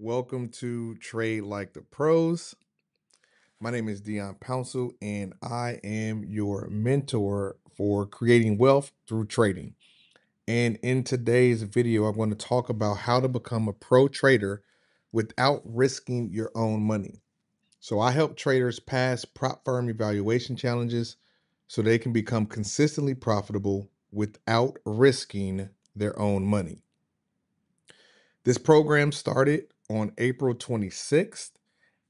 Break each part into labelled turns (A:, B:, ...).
A: Welcome to Trade Like the Pros. My name is Dion Pouncil, and I am your mentor for creating wealth through trading. And in today's video, I'm going to talk about how to become a pro trader without risking your own money. So, I help traders pass prop firm evaluation challenges so they can become consistently profitable without risking their own money. This program started on April 26th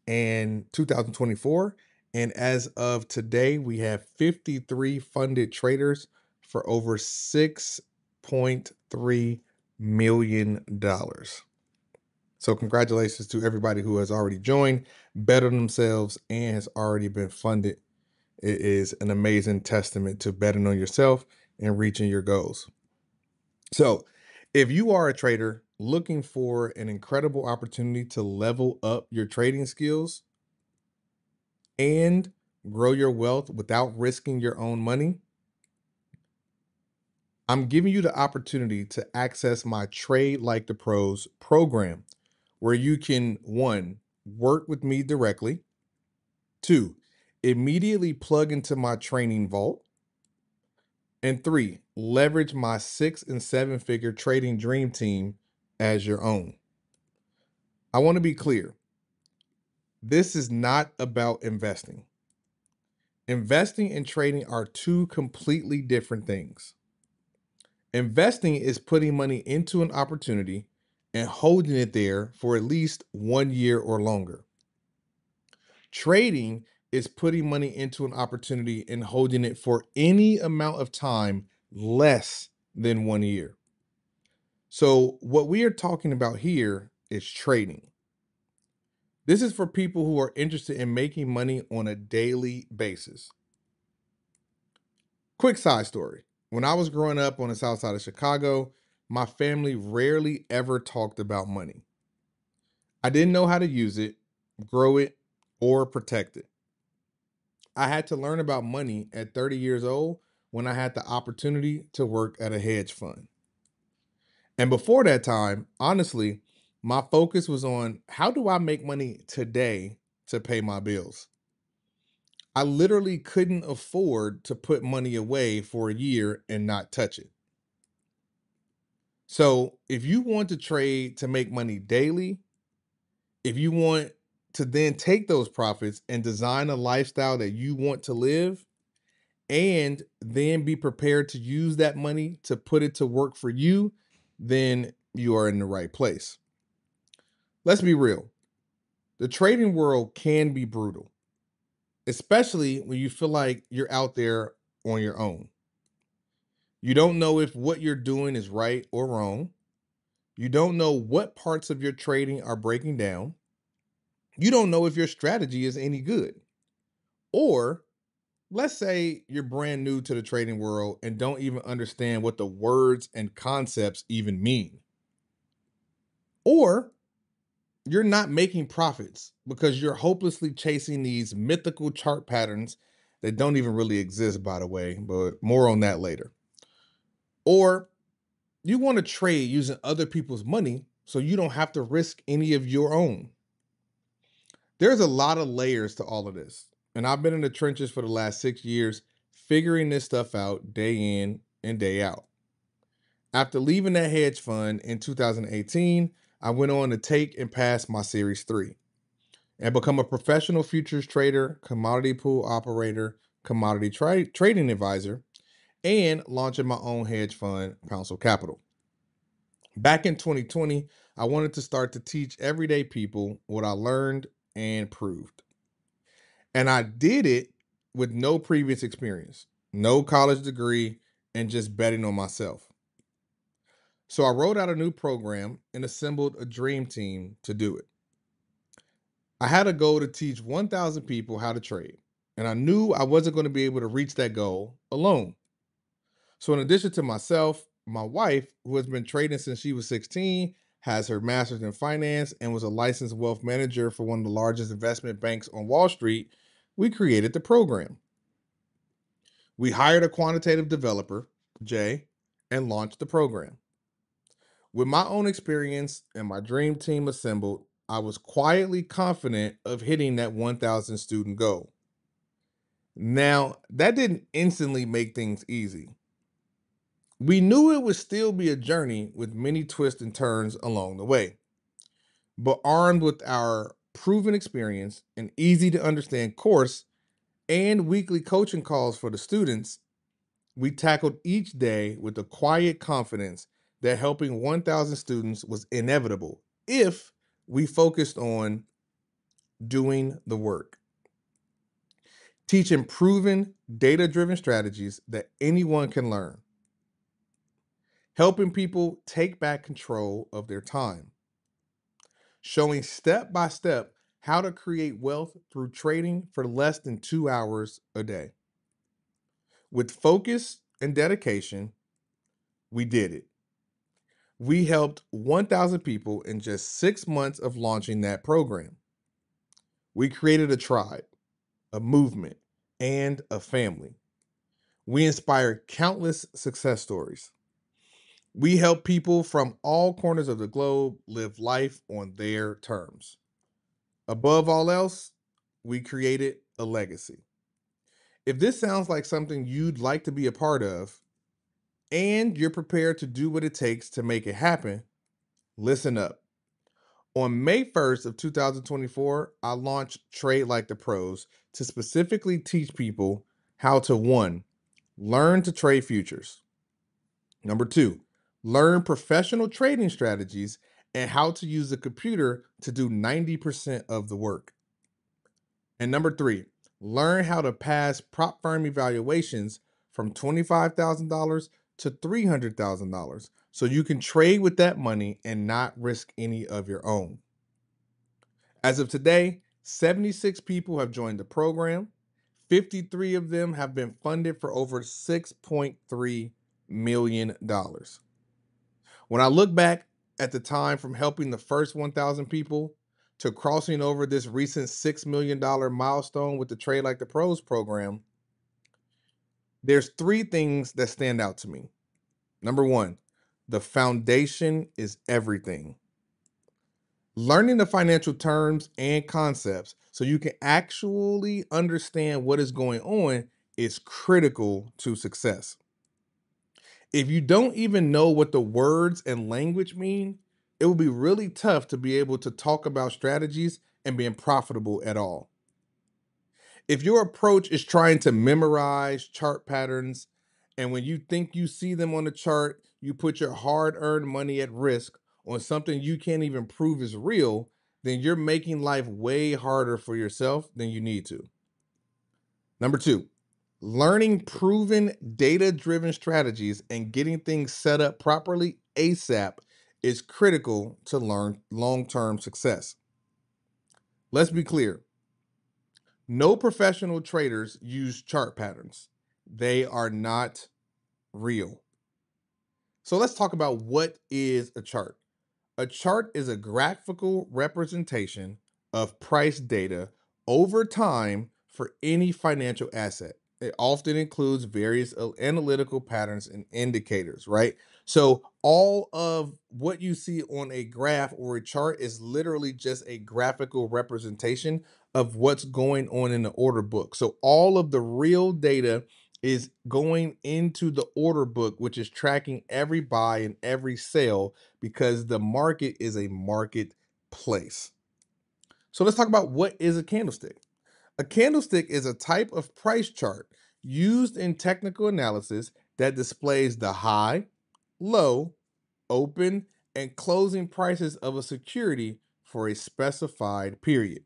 A: and 2024 and as of today we have 53 funded traders for over 6.3 million dollars. So congratulations to everybody who has already joined, bettered themselves and has already been funded. It is an amazing testament to betting on yourself and reaching your goals. So, if you are a trader looking for an incredible opportunity to level up your trading skills and grow your wealth without risking your own money, I'm giving you the opportunity to access my Trade Like the Pros program, where you can one, work with me directly, two, immediately plug into my training vault, and three, leverage my six and seven figure trading dream team as your own. I want to be clear. This is not about investing. Investing and trading are two completely different things. Investing is putting money into an opportunity and holding it there for at least one year or longer. Trading is putting money into an opportunity and holding it for any amount of time less than one year. So, what we are talking about here is trading. This is for people who are interested in making money on a daily basis. Quick side story when I was growing up on the south side of Chicago, my family rarely ever talked about money. I didn't know how to use it, grow it, or protect it. I had to learn about money at 30 years old when I had the opportunity to work at a hedge fund. And before that time, honestly, my focus was on how do I make money today to pay my bills? I literally couldn't afford to put money away for a year and not touch it. So, if you want to trade to make money daily, if you want to then take those profits and design a lifestyle that you want to live, and then be prepared to use that money to put it to work for you then you are in the right place. Let's be real. The trading world can be brutal, especially when you feel like you're out there on your own. You don't know if what you're doing is right or wrong. You don't know what parts of your trading are breaking down. You don't know if your strategy is any good. Or let's say you're brand new to the trading world and don't even understand what the words and concepts even mean. Or you're not making profits because you're hopelessly chasing these mythical chart patterns that don't even really exist, by the way, but more on that later. Or you want to trade using other people's money so you don't have to risk any of your own. There's a lot of layers to all of this. And I've been in the trenches for the last six years, figuring this stuff out day in and day out. After leaving that hedge fund in 2018, I went on to take and pass my Series 3 and become a professional futures trader, commodity pool operator, commodity tra- trading advisor, and launching my own hedge fund, Pouncil Capital. Back in 2020, I wanted to start to teach everyday people what I learned and proved. And I did it with no previous experience, no college degree, and just betting on myself. So I wrote out a new program and assembled a dream team to do it. I had a goal to teach 1,000 people how to trade, and I knew I wasn't going to be able to reach that goal alone. So, in addition to myself, my wife, who has been trading since she was 16, has her master's in finance, and was a licensed wealth manager for one of the largest investment banks on Wall Street, we created the program. We hired a quantitative developer, Jay, and launched the program. With my own experience and my dream team assembled, I was quietly confident of hitting that 1,000 student goal. Now, that didn't instantly make things easy. We knew it would still be a journey with many twists and turns along the way. But armed with our proven experience, an easy to understand course, and weekly coaching calls for the students, we tackled each day with a quiet confidence that helping 1,000 students was inevitable if we focused on doing the work. Teaching proven data driven strategies that anyone can learn. Helping people take back control of their time. Showing step by step how to create wealth through trading for less than two hours a day. With focus and dedication, we did it. We helped 1,000 people in just six months of launching that program. We created a tribe, a movement, and a family. We inspired countless success stories. We help people from all corners of the globe live life on their terms. Above all else, we created a legacy. If this sounds like something you'd like to be a part of, and you're prepared to do what it takes to make it happen, listen up. On May 1st of 2024, I launched Trade Like the Pros to specifically teach people how to one, learn to trade futures. Number 2, learn professional trading strategies and how to use a computer to do 90% of the work. And number 3, learn how to pass prop firm evaluations from $25,000 to $300,000 so you can trade with that money and not risk any of your own. As of today, 76 people have joined the program. 53 of them have been funded for over $6.3 million. When I look back at the time from helping the first 1,000 people to crossing over this recent $6 million milestone with the Trade Like the Pros program, there's three things that stand out to me. Number one, the foundation is everything. Learning the financial terms and concepts so you can actually understand what is going on is critical to success. If you don't even know what the words and language mean, it will be really tough to be able to talk about strategies and being profitable at all. If your approach is trying to memorize chart patterns, and when you think you see them on the chart, you put your hard earned money at risk on something you can't even prove is real, then you're making life way harder for yourself than you need to. Number two, learning proven data driven strategies and getting things set up properly ASAP is critical to learn long-term success. Let's be clear. No professional traders use chart patterns. They are not real. So let's talk about what is a chart. A chart is a graphical representation of price data over time for any financial asset. It often includes various analytical patterns and indicators, right? So all of what you see on a graph or a chart is literally just a graphical representation of what's going on in the order book. So all of the real data is going into the order book, which is tracking every buy and every sale because the market is a marketplace. So let's talk about what is a candlestick. A candlestick is a type of price chart used in technical analysis that displays the high, low, open, and closing prices of a security for a specified period.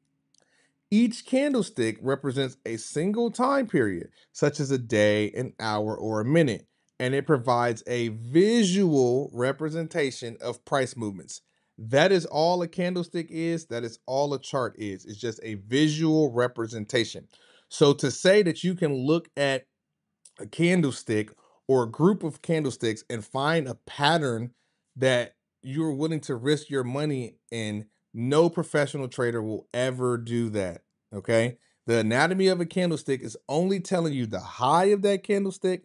A: Each candlestick represents a single time period, such as a day, an hour, or a minute, and it provides a visual representation of price movements. That is all a candlestick is. That is all a chart is. It's just a visual representation. So to say that you can look at a candlestick or a group of candlesticks and find a pattern that you're willing to risk your money in, no professional trader will ever do that. Okay. The anatomy of a candlestick is only telling you the high of that candlestick,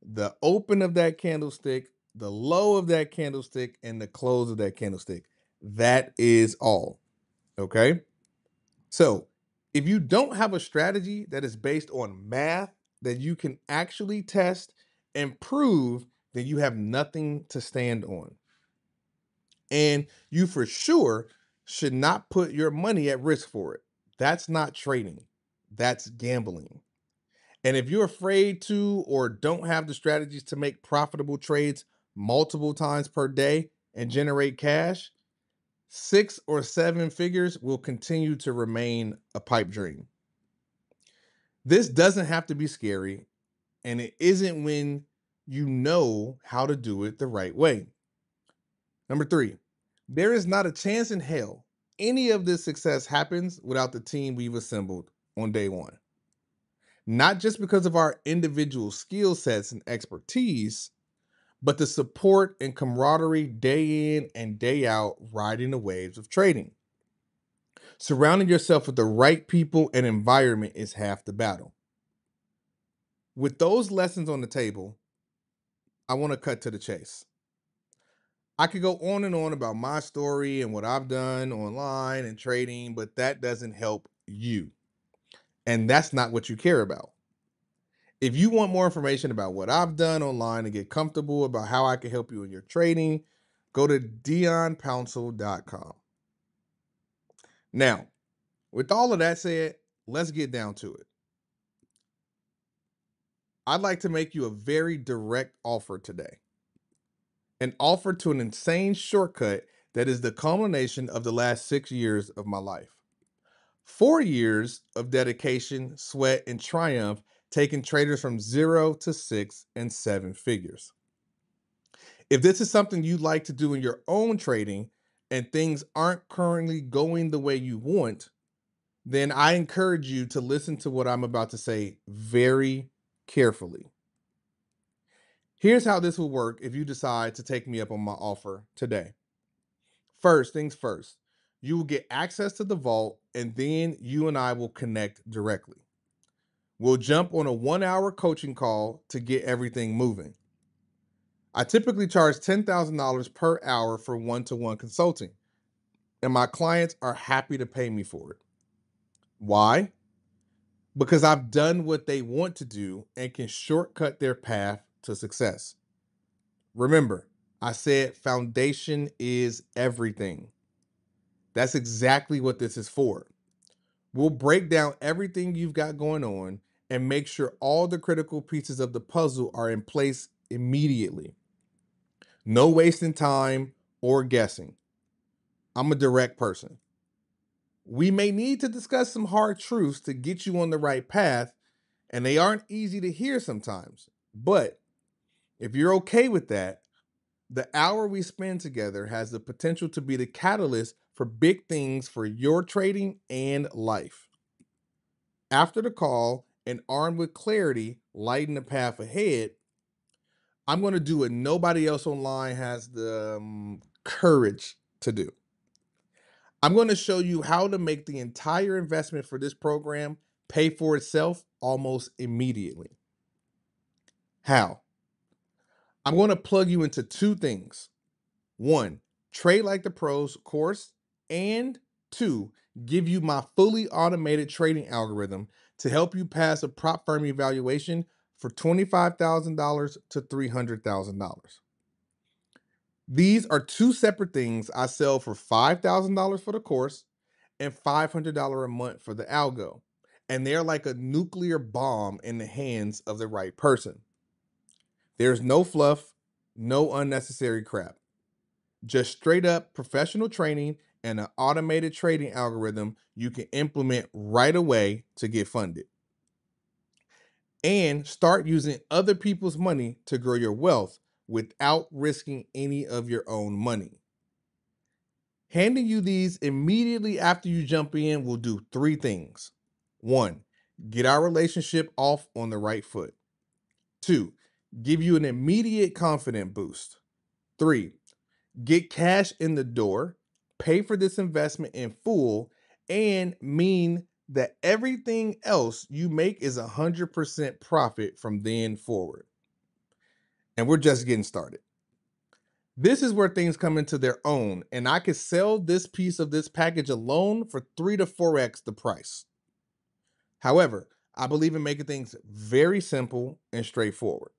A: the open of that candlestick, the low of that candlestick, and the close of that candlestick. That is all. Okay. So if you don't have a strategy that is based on math that you can actually test and prove, then you have nothing to stand on. And you for sure should not put your money at risk for it. That's not trading, that's gambling. And if you're afraid to or don't have the strategies to make profitable trades multiple times per day and generate cash, six or seven figures will continue to remain a pipe dream. This doesn't have to be scary, and it isn't when you know how to do it the right way. Number three, there is not a chance in hell any of this success happens without the team we've assembled on day one. Not just because of our individual skill sets and expertise, but the support and camaraderie day in and day out riding the waves of trading. Surrounding yourself with the right people and environment is half the battle. With those lessons on the table, I want to cut to the chase. I could go on and on about my story and what I've done online and trading, but that doesn't help you. And that's not what you care about. If you want more information about what I've done online and get comfortable about how I can help you in your trading, go to dionpouncil.com. Now, with all of that said, let's get down to it. I'd like to make you a very direct offer today an offer to an insane shortcut that is the culmination of the last six years of my life. Four years of dedication, sweat, and triumph taking traders from zero to six and seven figures. If this is something you'd like to do in your own trading and things aren't currently going the way you want, then I encourage you to listen to what I'm about to say very carefully. Here's how this will work if you decide to take me up on my offer today. First things first, you will get access to the vault, and then you and I will connect directly. We'll jump on a one hour coaching call to get everything moving. I typically charge $10,000 per hour for one to one consulting, and my clients are happy to pay me for it. Why? Because I've done what they want to do and can shortcut their path to success. Remember, I said foundation is everything. That's exactly what this is for. We'll break down everything you've got going on and make sure all the critical pieces of the puzzle are in place immediately. No wasting time or guessing. I'm a direct person. We may need to discuss some hard truths to get you on the right path, and they aren't easy to hear sometimes. But if you're okay with that, the hour we spend together has the potential to be the catalyst for big things for your trading and life. After the call and armed with clarity, lighting the path ahead, I'm going to do what nobody else online has the um, courage to do. I'm going to show you how to make the entire investment for this program pay for itself almost immediately. How? I'm going to plug you into two things. One, Trade Like the Pros course, and two, give you my fully automated trading algorithm to help you pass a prop firm evaluation for $25,000 to $300,000. These are two separate things I sell for $5,000 for the course and $500 a month for the algo. And they're like a nuclear bomb in the hands of the right person. There's no fluff, no unnecessary crap. Just straight up professional training and an automated trading algorithm you can implement right away to get funded. And start using other people's money to grow your wealth without risking any of your own money. Handing you these immediately after you jump in will do three things. One, get our relationship off on the right foot. Two, give you an immediate confident boost. Three, get cash in the door, pay for this investment in full, and mean that everything else you make is 100% profit from then forward. And we're just getting started. This is where things come into their own, and I could sell this piece of this package alone for three to 4x the price. However, I believe in making things very simple and straightforward.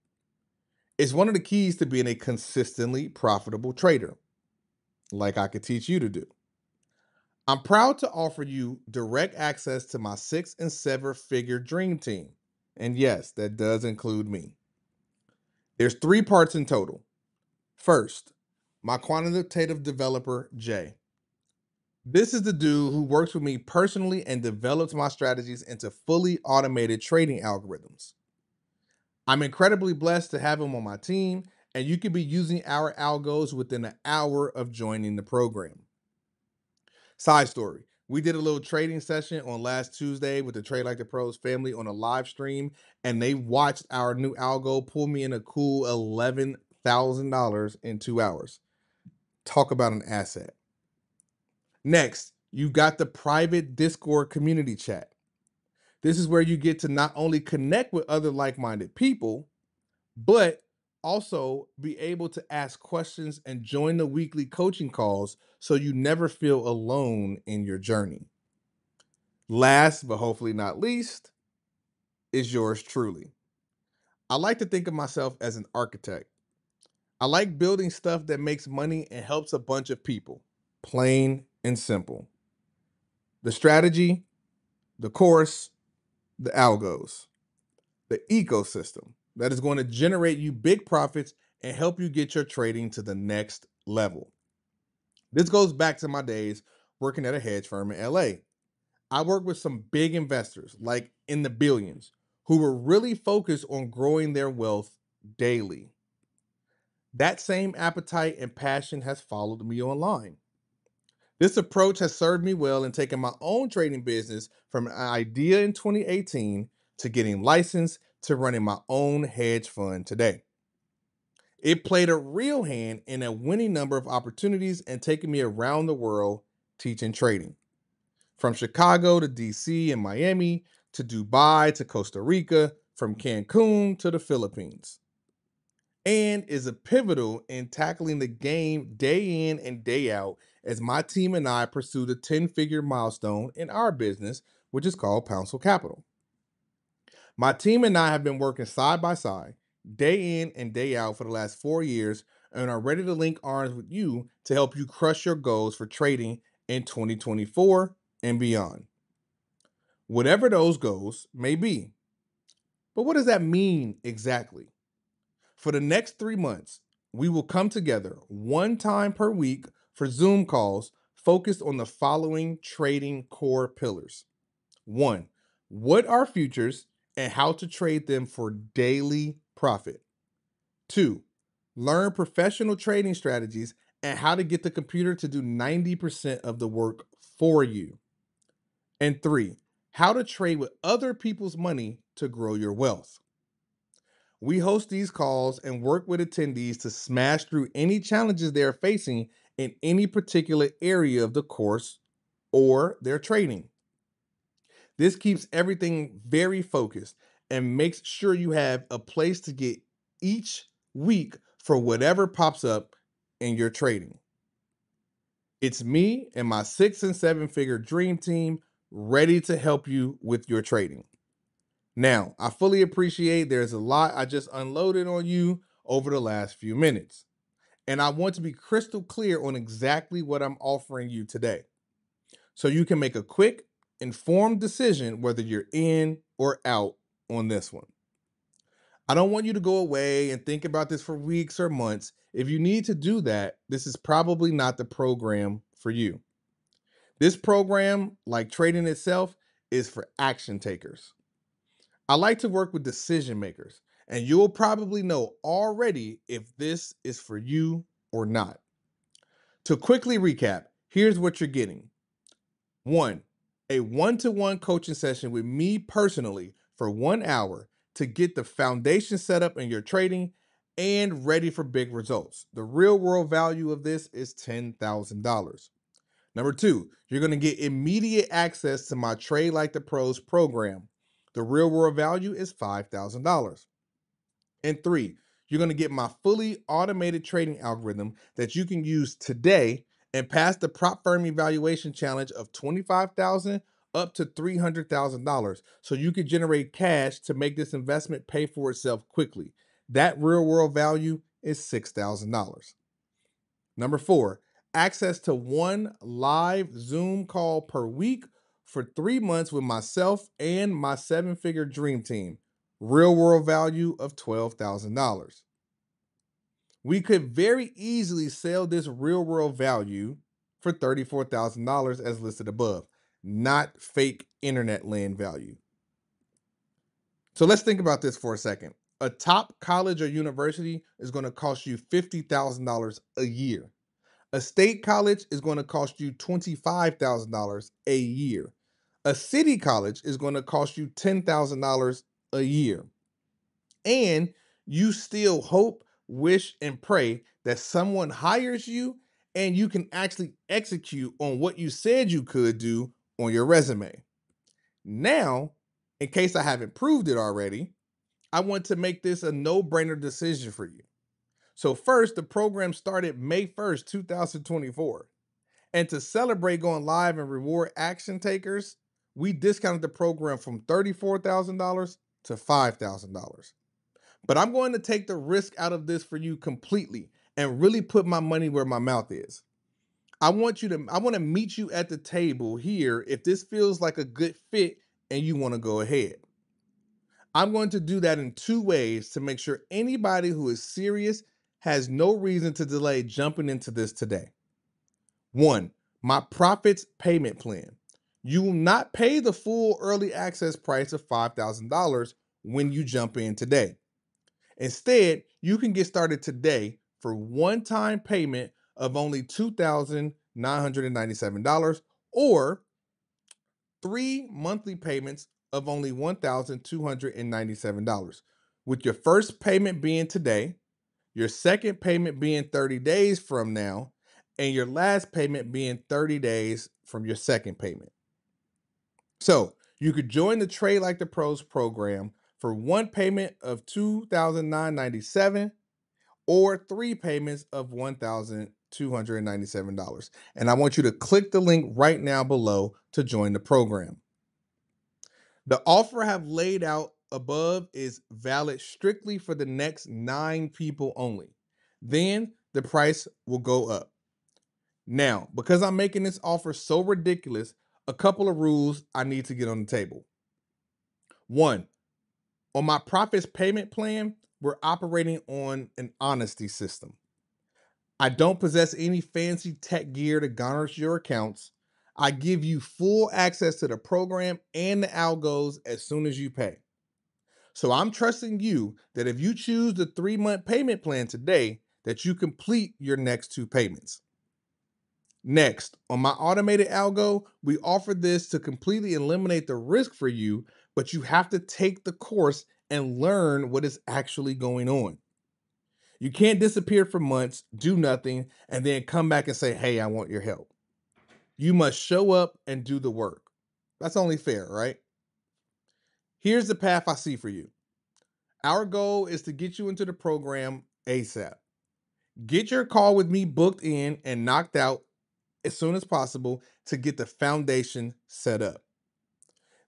A: It's one of the keys to being a consistently profitable trader, like I could teach you to do. I'm proud to offer you direct access to my six and seven figure dream team. And yes, that does include me. There's three parts in total. First, my quantitative developer, Jay. This is the dude who works with me personally and develops my strategies into fully automated trading algorithms. I'm incredibly blessed to have him on my team, and you can be using our algos within an hour of joining the program. Side story we did a little trading session on last Tuesday with the Trade Like the Pros family on a live stream, and they watched our new algo pull me in a cool $11,000 in two hours. Talk about an asset. Next, you got the private Discord community chat. This is where you get to not only connect with other like minded people, but also be able to ask questions and join the weekly coaching calls so you never feel alone in your journey. Last but hopefully not least is yours truly. I like to think of myself as an architect. I like building stuff that makes money and helps a bunch of people, plain and simple. The strategy, the course, the algos, the ecosystem that is going to generate you big profits and help you get your trading to the next level. This goes back to my days working at a hedge firm in LA. I worked with some big investors, like in the billions, who were really focused on growing their wealth daily. That same appetite and passion has followed me online. This approach has served me well in taking my own trading business from an idea in 2018 to getting licensed to running my own hedge fund today. It played a real hand in a winning number of opportunities and taking me around the world teaching trading. From Chicago to DC and Miami to Dubai to Costa Rica, from Cancun to the Philippines. And is a pivotal in tackling the game day in and day out as my team and I pursue the 10 figure milestone in our business, which is called Pouncil Capital. My team and I have been working side by side, day in and day out for the last four years, and are ready to link arms with you to help you crush your goals for trading in 2024 and beyond. Whatever those goals may be. But what does that mean exactly? For the next three months, we will come together one time per week for Zoom calls focused on the following trading core pillars. One, what are futures and how to trade them for daily profit. Two, learn professional trading strategies and how to get the computer to do 90% of the work for you. And three, how to trade with other people's money to grow your wealth. We host these calls and work with attendees to smash through any challenges they are facing in any particular area of the course or their trading. This keeps everything very focused and makes sure you have a place to get each week for whatever pops up in your trading. It's me and my six and seven figure dream team ready to help you with your trading. Now, I fully appreciate there's a lot I just unloaded on you over the last few minutes. And I want to be crystal clear on exactly what I'm offering you today. So you can make a quick informed decision whether you're in or out on this one. I don't want you to go away and think about this for weeks or months. If you need to do that, this is probably not the program for you. This program, like trading itself, is for action takers. I like to work with decision makers, and you'll probably know already if this is for you or not. To quickly recap, here's what you're getting one, a one to one coaching session with me personally for one hour to get the foundation set up in your trading and ready for big results. The real world value of this is $10,000. Number two, you're going to get immediate access to my Trade Like the Pros program. The real world value is $5,000. And three, you're going to get my fully automated trading algorithm that you can use today and pass the prop firm evaluation challenge of 25000 up to $300,000 so you could generate cash to make this investment pay for itself quickly. That real world value is $6,000. Number 4, access to one live Zoom call per week for 3 months with myself and my seven-figure dream team. Real world value of $12,000. We could very easily sell this real world value for $34,000 as listed above not fake internet land value. So let's think about this for a second. A top college or university is going to cost you $50,000 a year. A state college is going to cost you $25,000 a year. A city college is going to cost you $10,000 a year. And you still hope, wish, and pray that someone hires you and you can actually execute on what you said you could do on your resume. Now, in case I haven't proved it already, I want to make this a no brainer decision for you. So, first, the program started May 1st, 2024. And to celebrate going live and reward action takers, we discounted the program from $34,000 to $5,000. But I'm going to take the risk out of this for you completely and really put my money where my mouth is. I want you to I want to meet you at the table here if this feels like a good fit and you want to go ahead. I'm going to do that in two ways to make sure anybody who is serious has no reason to delay jumping into this today. One, my profits payment plan. You will not pay the full early access price of $5,000 when you jump in today. Instead, you can get started today for one time payment of only $2,997 or three monthly payments of only $1,297, with your first payment being today, your second payment being 30 days from now, and your last payment being 30 days from your second payment. So you could join the Trade Like the Pros program for one payment of $2,997 or three payments of $1,297. And I want you to click the link right now below to join the program. The offer I have laid out above is valid strictly for the next nine people only. Then the price will go up. Now, because I'm making this offer so ridiculous, a couple of rules I need to get on the table. One, on my profits payment plan, we're operating on an honesty system. I don't possess any fancy tech gear to garnish your accounts. I give you full access to the program and the algos as soon as you pay. So I'm trusting you that if you choose the three month payment plan today, that you complete your next two payments. Next, on my automated algo, we offer this to completely eliminate the risk for you, but you have to take the course and learn what is actually going on. You can't disappear for months, do nothing, and then come back and say, Hey, I want your help. You must show up and do the work. That's only fair, right? Here's the path I see for you. Our goal is to get you into the program ASAP. Get your call with me booked in and knocked out as soon as possible to get the foundation set up.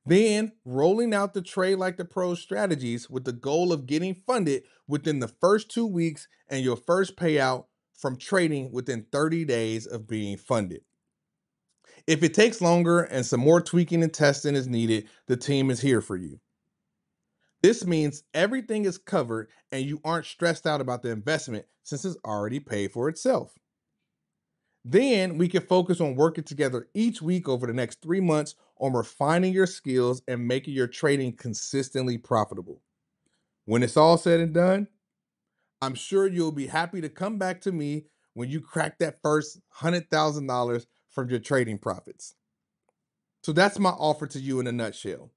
A: Then rolling out the trade like the pros strategies with the goal of getting funded within the first two weeks and your first payout from trading within 30 days of being funded. If it takes longer and some more tweaking and testing is needed, the team is here for you. This means everything is covered and you aren't stressed out about the investment since it's already paid for itself. Then we can focus on working together each week over the next three months on refining your skills and making your trading consistently profitable. When it's all said and done, I'm sure you'll be happy to come back to me when you crack that first $100,000 from your trading profits. So that's my offer to you in a nutshell.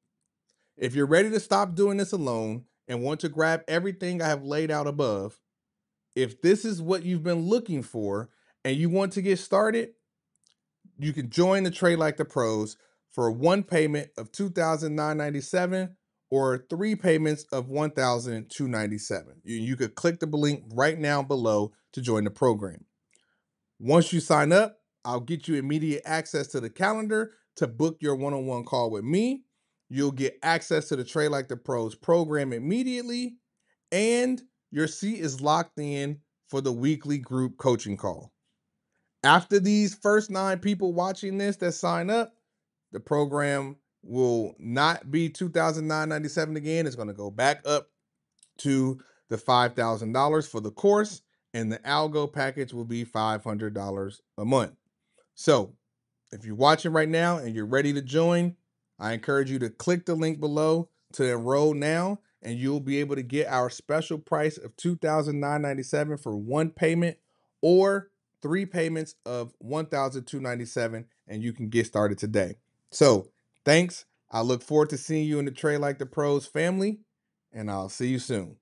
A: If you're ready to stop doing this alone and want to grab everything I have laid out above, if this is what you've been looking for, and you want to get started, you can join the Trade Like the Pros for one payment of $2,997 or three payments of 1297 you, you could click the link right now below to join the program. Once you sign up i'll get you immediate access to the calendar to book your one-on-one call with me. You'll get access to the trade like the pros program immediately and your seat is locked in for the weekly group coaching call after these first nine people watching this that sign up the program will not be $2,997 again. It's going to go back up to the $5,000 for the course, and the algo package will be $500 a month. So, if you're watching right now and you're ready to join, I encourage you to click the link below to enroll now, and you'll be able to get our special price of $2,997 for one payment or three payments of $1,297, and you can get started today. So, thanks. I look forward to seeing you in the Trade Like the Pros family, and I'll see you soon.